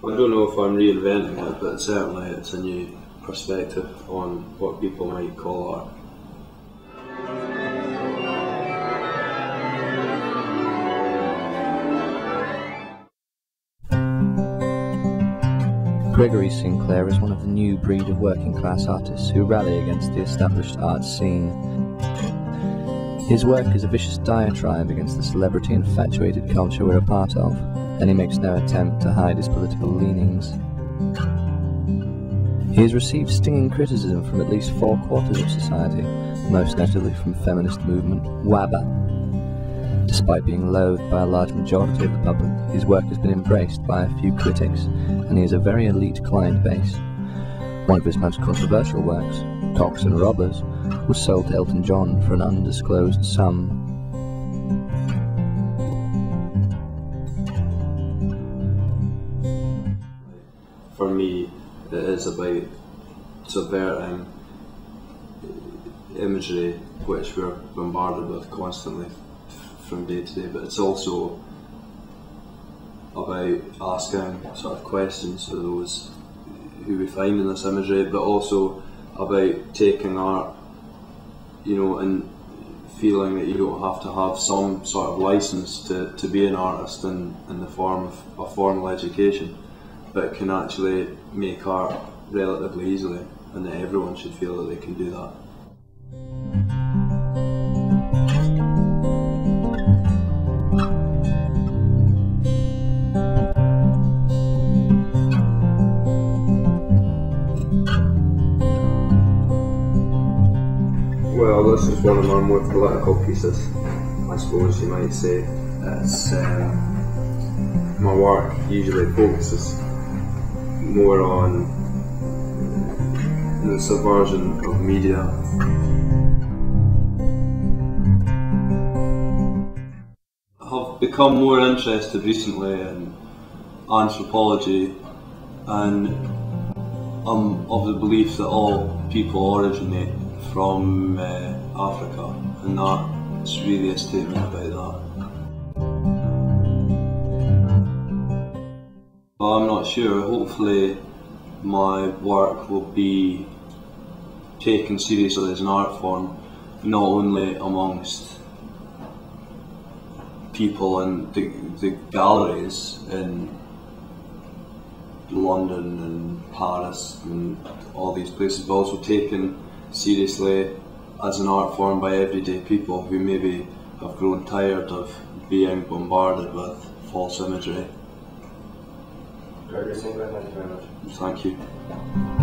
I don't know if I'm reinventing it, but certainly it's a new perspective on what people might call art. Gregory Sinclaire is one of the new breed of working class artists who rally against the established art scene. His work is a vicious diatribe against the celebrity infatuated culture we're a part of, and he makes no attempt to hide his political leanings. He has received stinging criticism from at least four quarters of society, most notably from feminist movement WABA. Despite being loathed by a large majority of the public, his work has been embraced by a few critics, and he has a very elite client base. One of his most controversial works, Cocks and Robbers, was sold to Elton John for an undisclosed sum. For me, it is about subverting imagery which we're bombarded with constantly from day to day, but it's also about asking sort of questions to those who we find in this imagery, but also about taking art, you know, and feeling that you don't have to have some sort of license to, to be an artist in, in the form of a formal education, but can actually make art relatively easily, and that everyone should feel that they can do that. Well, this is one of my more political pieces, I suppose you might say. It's um, my work usually focuses more on the subversion of media. I've become more interested recently in anthropology and I'm of the belief that all people originate from uh, Africa, and that's really a statement about that. Well, I'm not sure. Hopefully, my work will be taken seriously as an art form, not only amongst people in the, the galleries in London and Paris and all these places, but also taken seriously as an art form by everyday people who maybe have grown tired of being bombarded with false imagery. Gregory Sinclaire, thank you very much. Thank you.